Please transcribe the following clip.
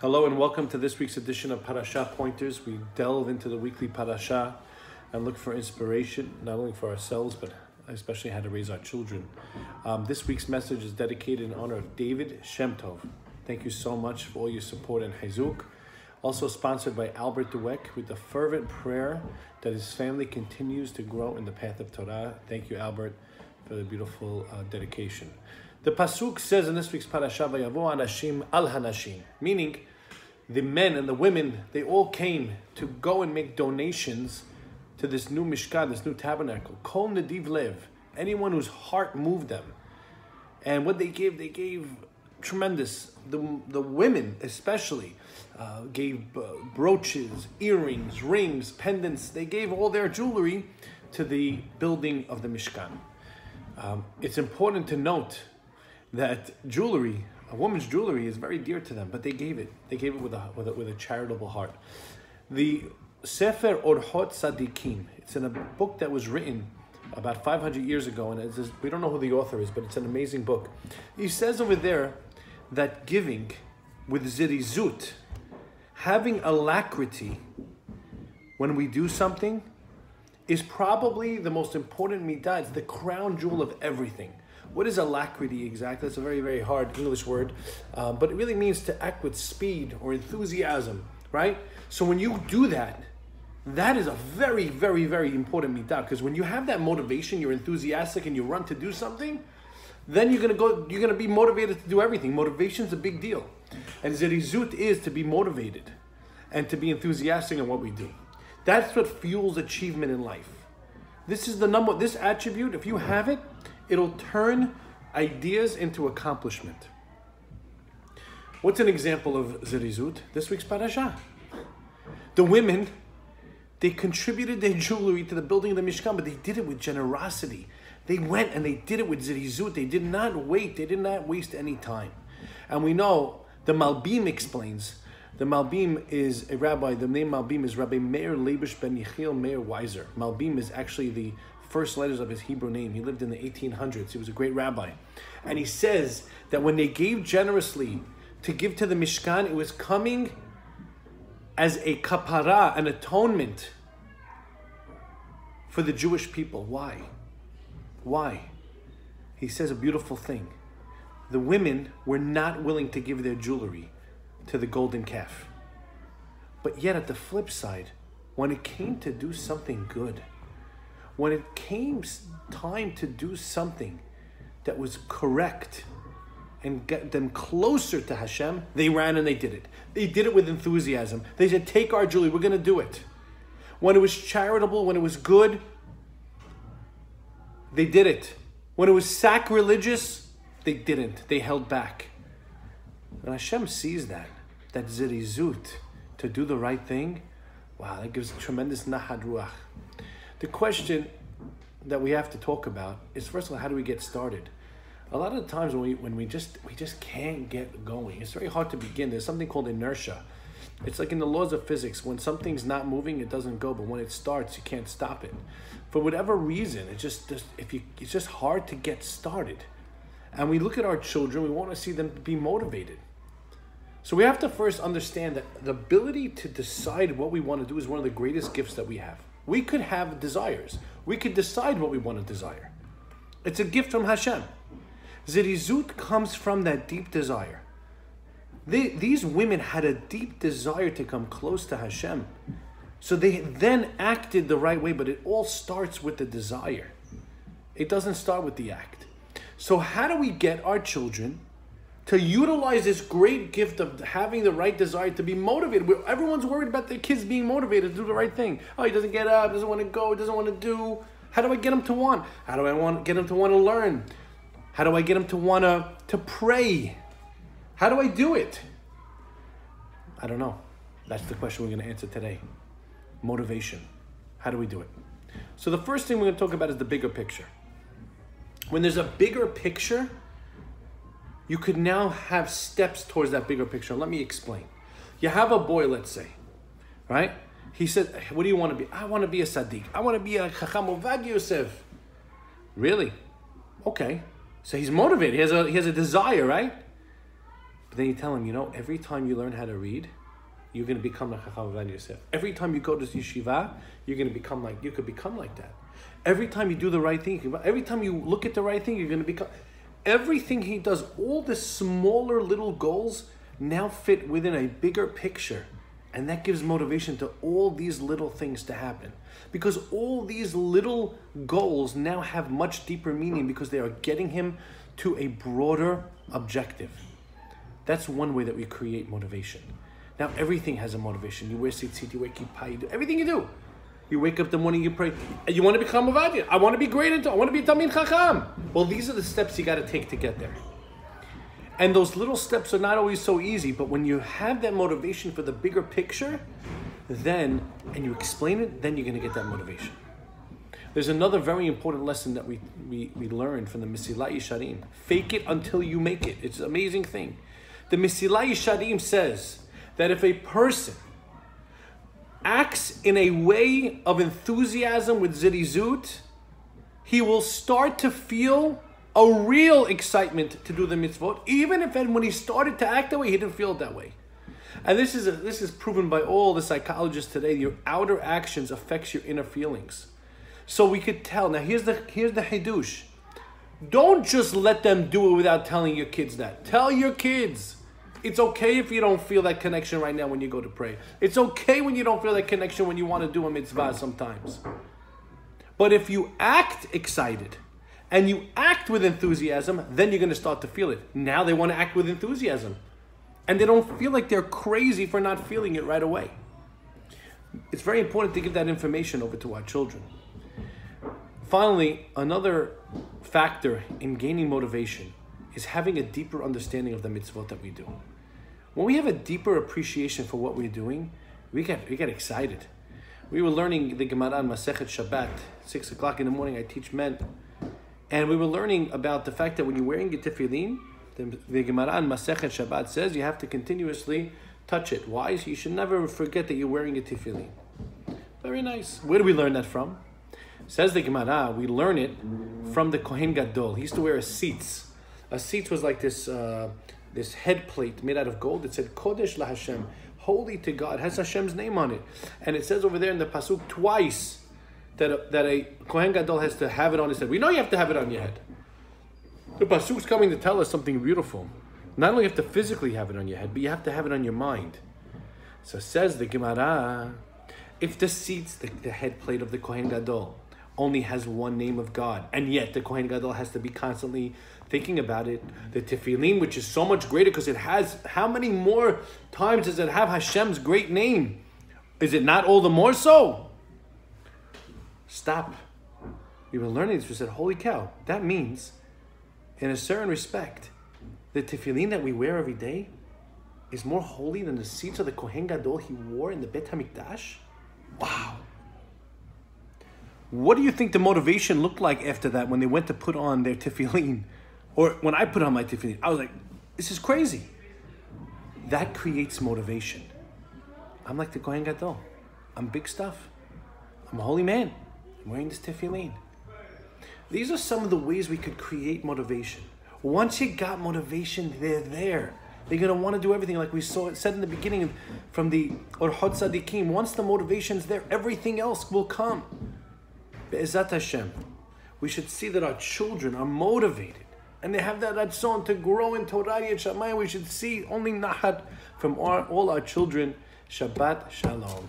Hello and welcome to this week's edition of Parasha Pointers. We delve into the weekly Parasha and look for inspiration, not only for ourselves, but especially how to raise our children. Um, this week's message is dedicated in honor of David Chemtob. Thank you so much for all your support and Chizuk. Also sponsored by Albert Dweck with the fervent prayer that his family continues to grow in the path of Torah. Thank you, Albert, for the beautiful uh, dedication. The pasuk says in this week's parasha, "Vayavo anashim al hanashim," meaning the men and the women they all came to go and make donations to this new mishkan, this new tabernacle. Kol nediv lev, anyone whose heart moved them, and what they gave, they gave tremendous. The the women especially uh, gave uh, brooches, earrings, rings, pendants. They gave all their jewelry to the building of the mishkan. Um, it's important to note that jewelry, a woman's jewelry, is very dear to them, but they gave it. They gave it with a with a, with a charitable heart. The Sefer Orhot Sadikim. It's in a book that was written about 500 years ago, and it's, we don't know who the author is, but it's an amazing book. He says over there that giving with zirizut, having alacrity when we do something, is probably the most important midah. It's the crown jewel of everything. What is alacrity exactly? It's a very, very hard English word, uh, but it really means to act with speed or enthusiasm, right? So when you do that, that is a very, very, very important midah because when you have that motivation, you're enthusiastic and you run to do something, then you're gonna go. You're gonna be motivated to do everything. Motivation is a big deal, and zerizut is to be motivated and to be enthusiastic in what we do. That's what fuels achievement in life. This is the number. This attribute, if you have it, it'll turn ideas into accomplishment. What's an example of zerizut? This week's parasha. The women, they contributed their jewelry to the building of the Mishkan, but they did it with generosity. They went and they did it with zerizut. They did not wait. They did not waste any time. And we know the Malbim explains. The Malbim is a rabbi. The name Malbim is Rabbi Meir Leibush ben Yechiel Meir Weiser. Malbim is actually the first letters of his Hebrew name. He lived in the 1800s. He was a great rabbi. And he says that when they gave generously to give to the Mishkan, it was coming as a kapara, an atonement for the Jewish people. Why? Why? He says a beautiful thing. The women were not willing to give their jewelry to the golden calf. But yet, at the flip side, when it came to do something good, when it came time to do something that was correct and get them closer to Hashem, they ran and they did it. They did it with enthusiasm. They said, Take our jewelry, we're going to do it. When it was charitable, when it was good, they did it. When it was sacrilegious, they didn't. They held back. And Hashem sees that, that zirizut, to do the right thing, wow, that gives tremendous nahat ruach. The question that we have to talk about is first of all, how do we get started? A lot of the times when we when we just we just can't get going, it's very hard to begin. There's something called inertia. It's like in the laws of physics, when something's not moving, it doesn't go, but when it starts, you can't stop it. For whatever reason, it just, just if you it's just hard to get started. And we look at our children, we want to see them be motivated. So we have to first understand that the ability to decide what we want to do is one of the greatest gifts that we have. We could have desires. We could decide what we want to desire. It's a gift from Hashem. Zirizut comes from that deep desire. They, these women had a deep desire to come close to Hashem. So they then acted the right way, but it all starts with the desire. It doesn't start with the act. So, how do we get our children to utilize this great gift of having the right desire to be motivated? Everyone's worried about their kids being motivated to do the right thing. Oh, he doesn't get up, doesn't want to go, doesn't want to do. How do I get him to want? How do I want get him to want to learn? How do I get him to want to to pray? How do I do it? I don't know. That's the question we're going to answer today. Motivation. How do we do it? So the first thing we're going to talk about is the bigger picture. When there's a bigger picture, you could now have steps towards that bigger picture. Let me explain. You have a boy, let's say, right? He said, "What do you want to be? I want to be a tzaddik. I want to be a chacham Ovadia Yosef." Really? Okay. So he's motivated. He has a he has a desire, right? But then you tell him, you know, every time you learn how to read, you're going to become like Chacham Ovadia Yosef. Every time you go to yeshiva, you're going to become like, you could become like that. Every time you do the right thing, every time you look at the right thing, you're going to become. Everything he does, all the smaller little goals now fit within a bigger picture. And that gives motivation to all these little things to happen. Because all these little goals now have much deeper meaning because they are getting him to a broader objective. That's one way that we create motivation. Now everything has a motivation. You wear tzitzit, you wear kippah, everything you do. You wake up the morning, you pray. You want to become Ovadia. I want to be great into. I want to be talmid chacham. Well, these are the steps you got to take to get there. And those little steps are not always so easy, but when you have that motivation for the bigger picture, then, and you explain it, then you're going to get that motivation. There's another very important lesson that we, we, we learned from the Mesilat Yesharim. Fake it until you make it. It's an amazing thing. The Mesilat Yesharim says that if a person acts in a way of enthusiasm with zirizut, he will start to feel a real excitement to do the mitzvot, even if when he started to act that way, he didn't feel it that way. And this is a, this is proven by all the psychologists today. Your outer actions affects your inner feelings. So we could tell. Now here's the here's the hidush. Don't just let them do it without telling your kids that. Tell your kids. It's okay if you don't feel that connection right now when you go to pray. It's okay when you don't feel that connection when you want to do a mitzvah sometimes. But if you act excited, and you act with enthusiasm, then you're going to start to feel it. Now they want to act with enthusiasm. And they don't feel like they're crazy for not feeling it right away. It's very important to give that information over to our children. Finally, another factor in gaining motivation is having a deeper understanding of the mitzvot that we do. When we have a deeper appreciation for what we're doing, we get, we get excited. We were learning the Gemara on Masechet Shabbat, 6 o'clock in the morning, I teach men and we were learning about the fact that when you're wearing a tefillin, the, the Gemara on Masechet Shabbat says you have to continuously touch it. Why? So you should never forget that you're wearing a tefillin. Very nice. Where do we learn that from? Says the Gemara, we learn it from the Kohen Gadol. He used to wear a tzitz. A tzitz was like this uh, this head plate made out of gold. It said Kodesh la Hashem, holy to God. Has Hashem's name on it, and it says over there in the pasuk twice that a, that a Kohen Gadol has to have it on his head. We know you have to have it on your head. The Pasuk's coming to tell us something beautiful. Not only have to physically have it on your head, but you have to have it on your mind. So says the Gemara, if the tzitz, the, the head plate of the Kohen Gadol, only has one name of God, and yet the Kohen Gadol has to be constantly thinking about it. The Tefillin, which is so much greater because it has, how many more times does it have Hashem's great name? Is it not all the more so? Stop. We were learning this. We said, holy cow, that means, in a certain respect, the tefillin that we wear every day is more holy than the tzitz of the Kohen Gadol he wore in the Bet HaMikdash? Wow. What do you think the motivation looked like after that when they went to put on their tefillin? Or when I put on my tefillin, I was like, this is crazy. That creates motivation. I'm like the Kohen Gadol. I'm big stuff. I'm a holy man. I'm wearing this tefillin. These are some of the ways we could create motivation. Once you got motivation, they're there. They're gonna want to do everything, like we saw said in the beginning from the Orchot Tzadikim. Once the motivation's there, everything else will come. Be'ezat Hashem, we should see that our children are motivated and they have that ratzon to grow in Torah and Shamayim. We should see only nahat from our, all our children. Shabbat Shalom.